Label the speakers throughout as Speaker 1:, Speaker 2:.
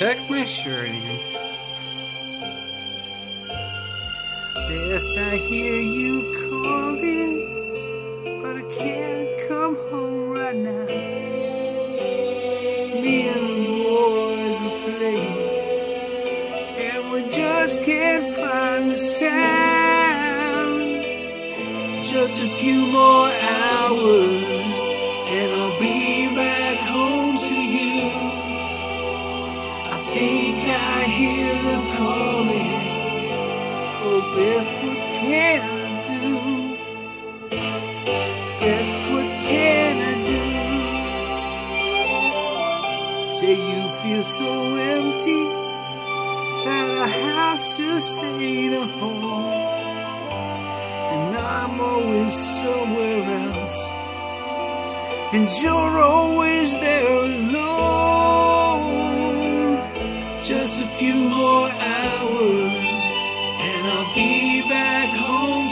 Speaker 1: tuck my shirt in. Beth, I hear you calling, but I can't come home right now. Me and the boys are playing, and we just can't find the sound. Just a few more hours, Beth, what can do? Beth, what can I do? Say you feel so empty that a house just ain't a home. And I'm always somewhere else. And you're always there alone. Just a few more hours, I'll be back home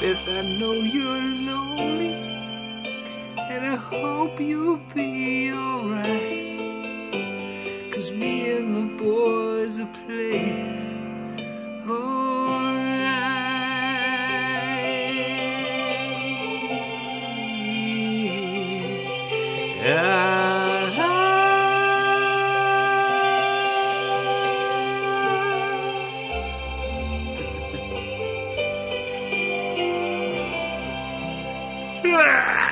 Speaker 1: Beth, I know you're lonely, and I hope you'll be alright. Cause me and the boys are playing all night. Blah!